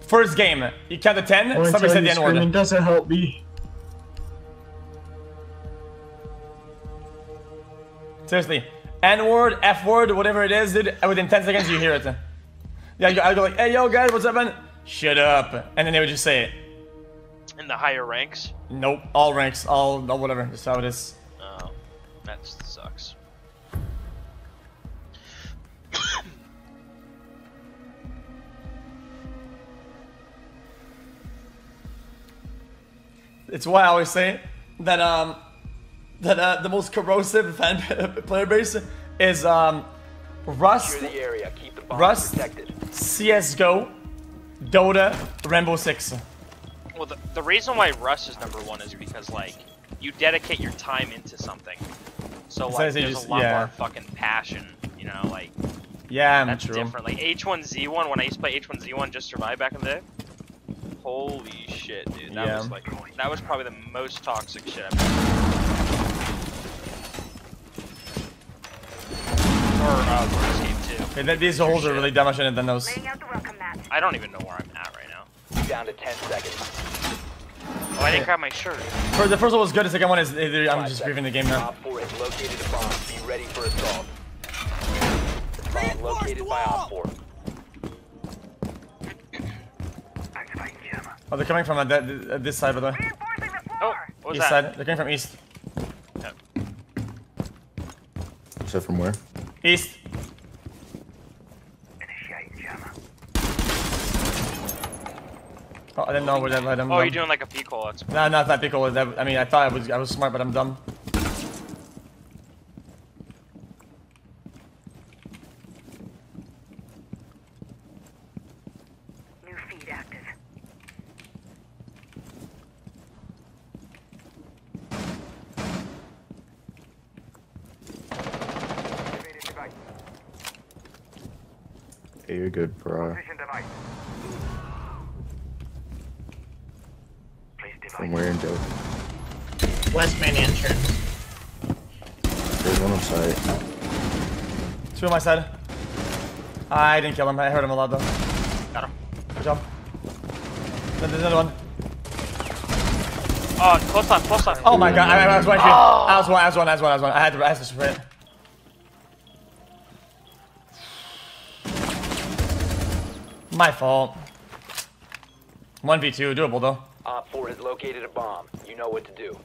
first game, you count to 10, Only somebody said the N-word. doesn't help me. Seriously. N-word, F-word, whatever it is, dude, within 10 seconds you hear it. Yeah, I'd go, I'd go like, hey, yo, guys, what's up, man? Shut up. And then they would just say it. In the higher ranks. Nope, all ranks, all, all whatever, just how it is. That sucks. It's why I always say that um that uh, the most corrosive fan player base is um Rust, Secure the area. Keep the Rust protected. CS:GO Dota Rainbow Six. Well, the, the reason why Rust is number one is because like you dedicate your time into something. So It's like there's just- a lot yeah. more fucking passion, you know, like Yeah, that's true. different. Like H1Z1 when I used to play H1Z1 just survive back in the day. Holy shit, dude. That Yeah. was like that was probably the most toxic shit I've ever Or uh Runescape too. Okay, th- these holes are really damaging it than those. Laying out the welcome mat. I don't even know where I'm at right now. Down to 10 seconds. Oh, I didn't grab my shirt. For the first one was good. The second one is I'm just seconds. griefing the game now. Op 4 has located a bomb. Be ready for assault. Bomb located by Op 4. Oh, they're coming from uh, that, uh, this side, by the way. Oh, what was East that? side. They're coming from east. So from where? East. Oh, I didn't know where that led. I'm Oh, dumb. you're doing like a peek hole. That's No, not that big hole. That, I mean, I thought I was I was smart, but I'm dumb. New feed active. Activated device. Hey, you're good, bro. Position device. Place device. In Joe? West main entrance. There's one on site. Two on my side. I didn't kill him. I heard him a lot though. Got him. Good job. There's another one. Oh, close left, close left. Oh my god, I, I was one. Oh. I was one. I was one. I was one. I was one. I had to. I had to sprint. My fault. One v two, doable though. Op 4 has located a bomb. You know what to do.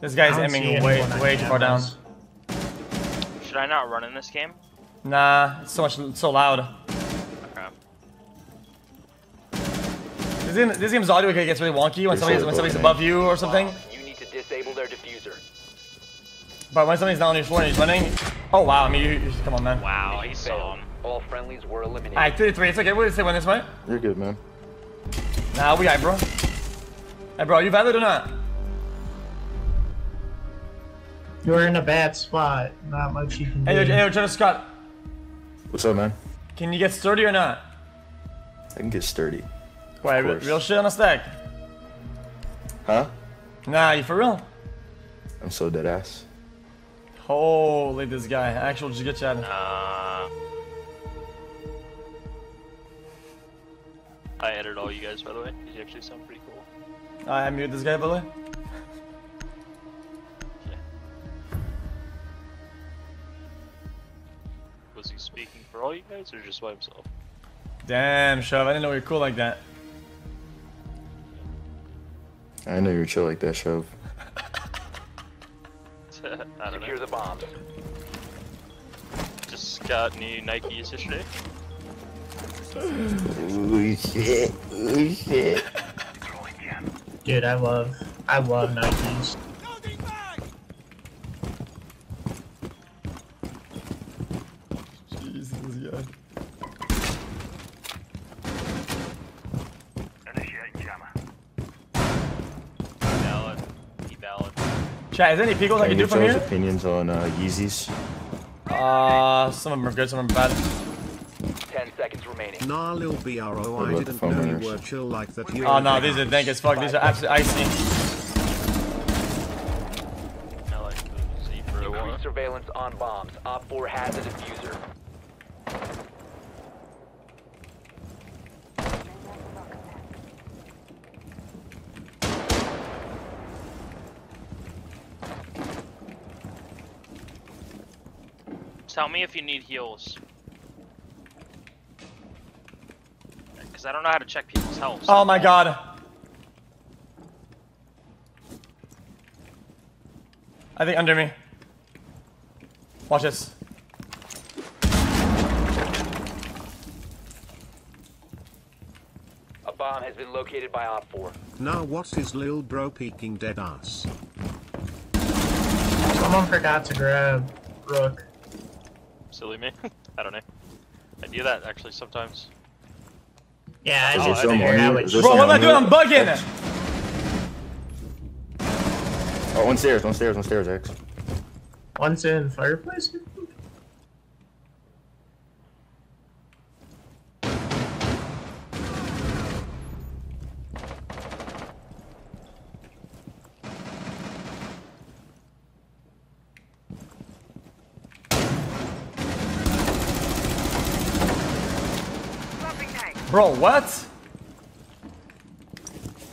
This guy's I don't see aiming way, anyone on way too far down. Should I not run in this game? Nah, it's so much, it's so loud. Okay. This game, this game's audio gets really wonky when somebody's when somebody's above you or something. You need to disable their diffuser. But when somebody's not on your floor and he's running, oh wow, I mean, you, you, come on, man. Wow, he Mission saw him. All friendlies were eliminated. Alright, 33, it's okay. What did it say when this went? You're good, man. Nah, we got bro. Hey, bro, you valid or not? You're in a bad spot. Not much you can do. Hey, yo, hey, yo, Travis Scott, What's up, man? can you get sturdy or not? I can get sturdy. Wait, re- real shit on a stack? Huh? Nah, you for real? I'm so dead ass. Holy, this guy. Actual just get chat. Uh, I edited all you guys, by the way. You actually sound pretty cool. I muted this guy, by the way. Was he speaking for all you guys or just by himself? Damn, Shove, I didn't know you were cool like that. I know you're chill like that, Shove. I don't Secure know. the bombs. Just got new Nikes yesterday. Ooh, shit. Ooh, shit. Dude, I love, I love Nikes. Loading mag! Jesus, this guy. Initiate jammer. Valid. He valid. Chat, is there any pickles I Can can you do get from y'all's here? opinions on uh, Yeezys? Uh, some of them are good, some of them are bad. 10 seconds remaining. Nah, Lil BRO, I didn't know you were chill like that. You're Oh no, big these are ass. dank as fuck. These are absolutely icy. I like the. Increased surveillance on bombs. Op 4 has a diffuser. Tell me if you need heals. Because I don't know how to check people's health. Oh my god. I think under me. Watch this. A bomb has been located by Op 4. Now what is his Lil Bro peeking dead ass? Someone forgot to grab Rook. Silly me. I don't know. I do that actually sometimes. Yeah, I Is Oh, there just I some think- figured on I you? would Is there Bro, some what am I doing? you? I'm bugging. Oh, one stairs, one stairs, one stairs, X. Once in fireplace. Bro, what?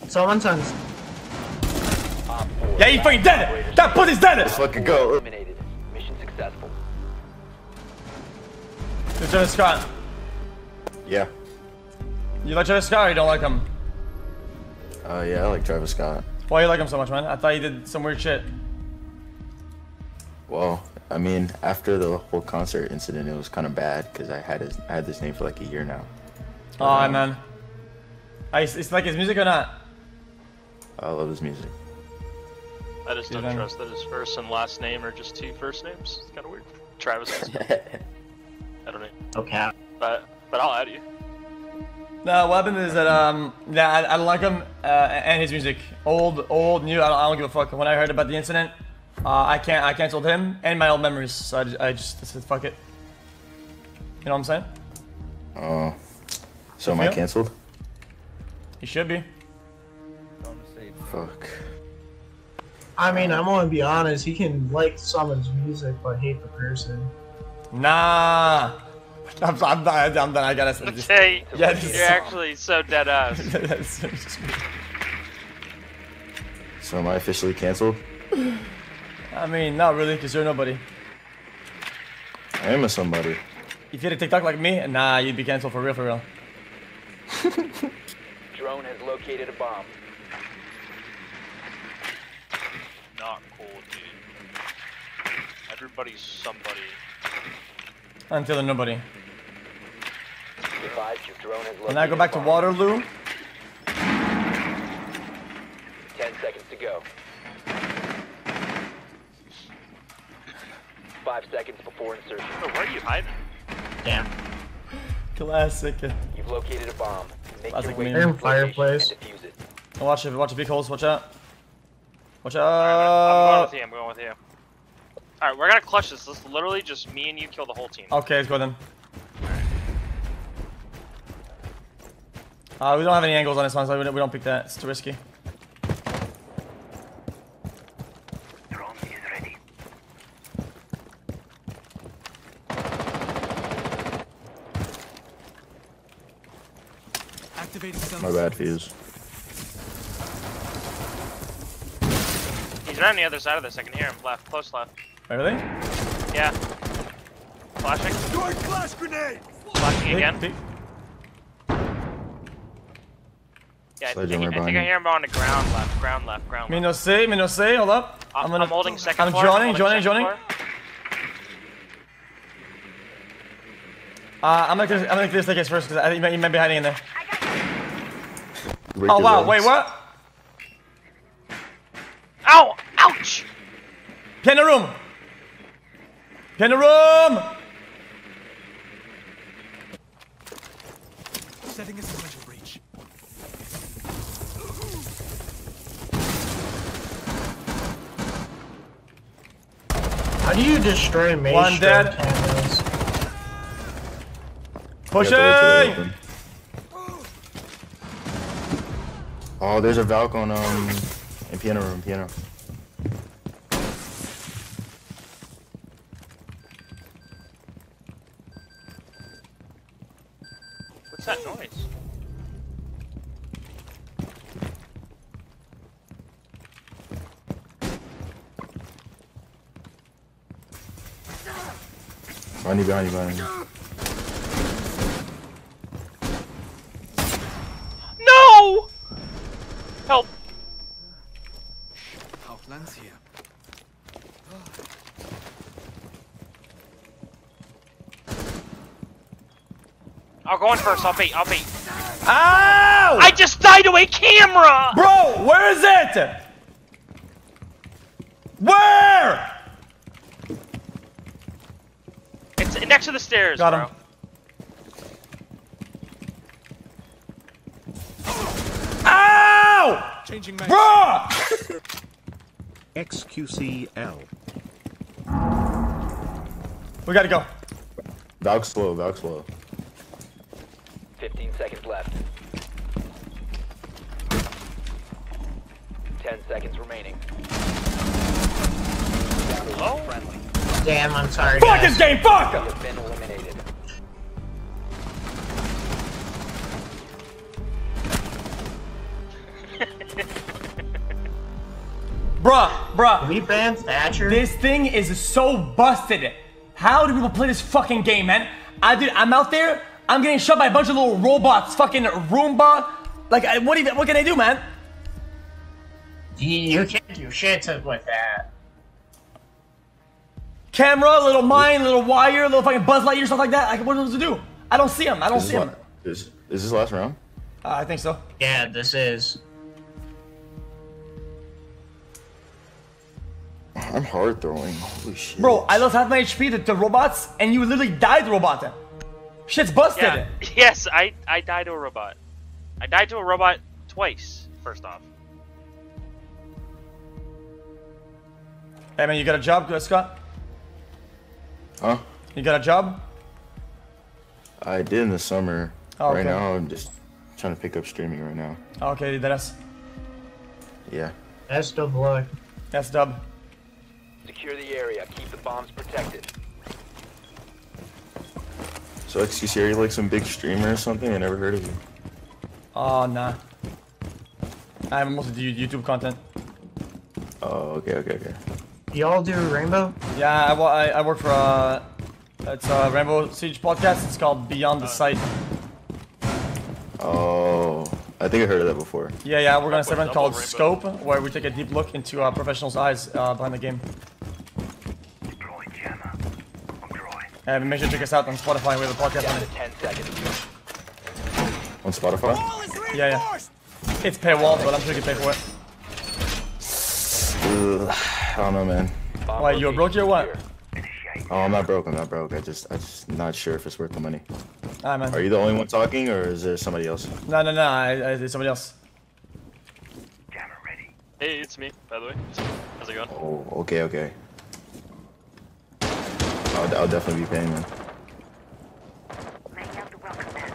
Someone's on. Op 4. Yeah, he fucking dead. That pussy's dead. Fucking go. Eliminated. Mission successful. Dude, Travis Scott. Yeah. You like Travis Scott or you don't like him? Uh, yeah, I like Travis Scott. Why you like him so much, man? I thought you did some weird shit. Well, I mean, after the whole concert incident, it was kind of bad because I had his, I had this name for like a year now. Aw, man. I, it's like his music or not? I love his music. I just don't Dude, I'm- trust that his first and last name are just two first names. It's kind of weird. Travis. I don't know. Okay. But but I'll add you. No, what happened is that um, yeah, I, I like him uh, and his music. Old, old, new. I don't, I don't give a fuck. When I heard about the incident, uh, I can't. I canceled him and my old memories. So I just, I just said fuck it. You know what I'm saying? Oh, So am I canceled? He should be. Fuck. I mean, I'm gonna be honest. He can like someone's music but hate the person. Nah. I'm, I'm done. I'm done. I gotta. Just, Hey, Yeah, you're is- actually so dead ass. So am I officially canceled? I mean, not really, because you're nobody. I am a somebody. If you had a TikTok like me, nah, you'd be canceled for real, for real. Drone has located a bomb. Not cool, dude. Everybody's somebody. Until they're nobody. Advise your drone has located When I go back to. Waterloo, Ten seconds to go. Five seconds before insertion. Bro, where are you hiding? Damn. Classic. You've located a bomb. Make Classic your way meme. to In its location fireplace. and defuse it. Watch it, watch the big holes, watch out. Watch out. I'm going out. with you. I'm going with you. All right, we're gonna clutch this. This is literally just me and you kill the whole team. Okay, let's go then. Uh, we don't have any angles on this one, so we don't, we don't pick that. It's too risky. Drone is ready. Activating some. My bad, Fuse. He's right on the other side of this. I can hear him. Left, close left. Really? Yeah. Flashing. Throwing flash grenade! Flashing Pick, again. pick. Yeah, I think, I, think I hear him on the ground left, ground left, ground Me left. no say, me no say, hold up. I'm, I'm gonna. I'm holding second I'm floor. joining, holding joining, joining. floor. Uh, I'm gonna clear, I'm gonna clear staircase first because I think you might, you might be hiding in there. Break Oh wow, legs. wait, what? Ow! Ouch! Get in the room. Get in the room. Setting a sequential breach. How do you destroy maze One stroke dead. cameras? You have to wait till they're Pushing. Oh, there's a Valk on um in piano room, piano. What's that noise? Behind you, behind you, behind you. No! Help! Outlands here. I'll go first. I'll bait. I'll bait. Ow! Oh! I just died to a camera! Bro, where is it? Where? It's next to the stairs, Got bro. him. Ow! Changing mag. Bruh! XQCL. We gotta go. Dog slow, dog slow. 15 seconds left. 10 seconds remaining. Oh. Friendly. Damn, I'm sorry, Fuck guys. this game, fuck! You have been eliminated. Bruh, bruh. We banned Thatcher. This thing is so busted. How do people play this fucking game, man? I did. I'm out there. I'm getting shot by a bunch of little robots. Fucking Roomba. Like, I- what even? What can I do, man? You, you can't do shit to- with that. Camera, little mine, little wire, little fucking Buzz Lightyear, stuff like that. Like, what am I supposed to do? I don't see him. I don't Is see him. la- is, is this last round? Uh, I think so. Yeah, this is. I'm hard throwing. Holy shit. Bro, I lost half my HP to, the robots, and you literally died to robot. Shit's busted. Yeah. Yes, I I died to a robot. I died to a robot twice. First off. Hey man, you got a job, Scott? Huh? You got a job? I did in the summer. Oh, Right okay. now, I'm just trying to pick up streaming right now. Okay, that's Yeah. Best of luck. that's dub. Secure the area. Keep the bombs protected. So, XQC, are you like some big streamer or something? I never heard of you. Oh nah. I mostly do YouTube content. Oh, okay, okay, okay. Y'all do Rainbow? Yeah, I, I, I work for uh, it's a Rainbow Siege podcast. It's called Beyond the Sight. Oh, I think I heard of that before. Yeah, yeah, we're gonna Double- segment called Rainbow. Scope, where we take a deep look into a professional's eyes uh, behind the game. Drawing. And make sure to check us out on Spotify. We have a podcast on to it. 10 seconds. On Spotify? Yeah, yeah. reinforced! It's paywall, but I'm sure you can pay for it. Ugh, I don't know, man. Bomb Why, you a broke location or what? Oh, I'm not broke. I'm not broke. I just, I just not sure if it's worth the money. Alright, man. Are you the only one talking, or is there somebody else? No, no, no. I, I, it's somebody else. Jammer ready. Hey, it's me, by the way. How's it going? Oh, okay, okay. I'll, I'll definitely be paying them. Laying out the welcome mat.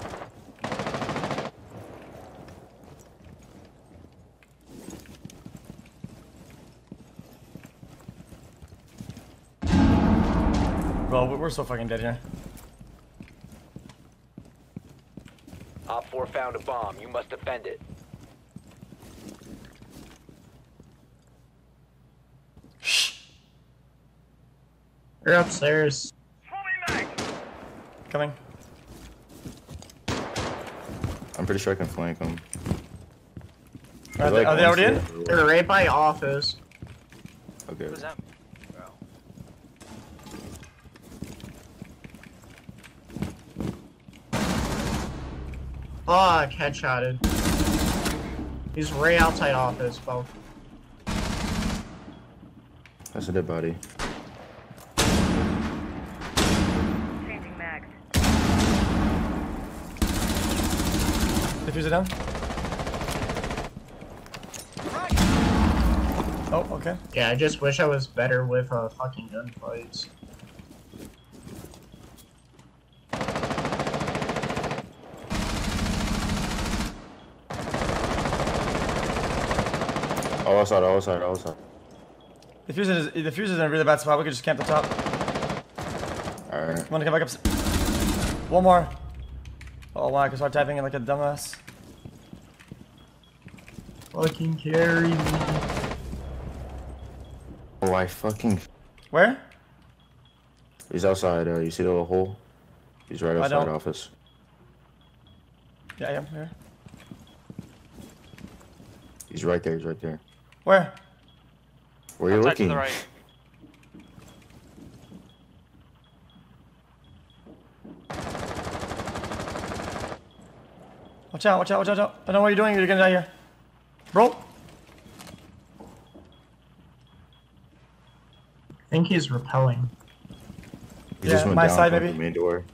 Bro, we- we're so fucking dead here. Op 4 found a bomb. You must defend it. You're upstairs. Coming. I'm pretty sure I can flank them. Are they, are they already in? They're right by office. Okay. What does that mean? Bro. Fuck, headshotted. He's right outside office, both. That's a dead body. Diffuse it down. Oh, okay. Yeah, I just wish I was better with uh, fucking gunfights. Oh, outside, oh, outside, oh, outside. Diffuse is diffuse is in a really bad spot. We could just camp the top. Alright. Come on, come back up. One more. Oh wow, I can start typing it like a dumbass. Fucking carry me. Oh, I fucking. Where? He's outside. Uh, you see the little hole? He's right outside don't. office. Yeah, I am here. He's right there. He's right there. Where? Where are you Outside looking? to the right. Watch out, watch out, watch out, watch out. I don't know what you're doing. You're gonna die here. Bro. I think he's rappelling. He Yeah, just went my down side, from maybe. The main door.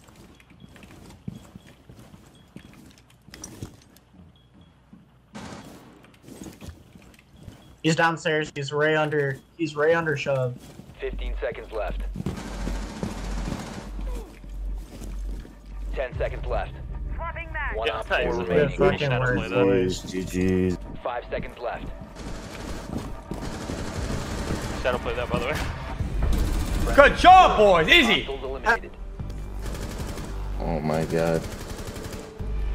He's downstairs. He's right under. He's right under shove. 15 seconds left. 10 seconds left. Swapping mag. One Yeah, op nice. 4 Yeah, remaining. fucking Shadow word, play that. boys. GG's. 5 seconds left. ShadowPlay that, by the way. Good job, boys. Easy. Oh my god.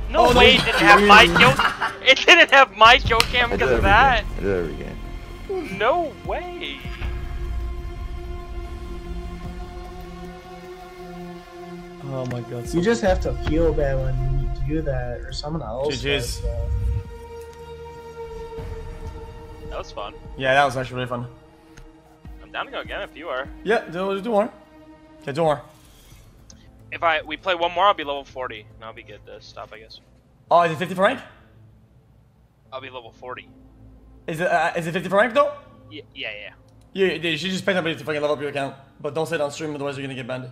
No Oh, way, it didn't have my kill. It didn't have my kill cam because of that. game. I did every game. No way. Oh my god. You just have to feel bad when you do that, or someone else. GG's. That. Was fun. Yeah, that was actually really fun. I'm down to go again if you are. Yeah, do, do more. Okay, do more. If I we play one more, I'll be level 40, and I'll be good to stop, I guess. Oh, is it 50 for rank? I'll be level 40. Is it uh, is it 50 for rank though? Yeah, yeah, yeah. Yeah, you should just pay somebody to fucking level up your account. But don't say it on stream, otherwise you're gonna get banned.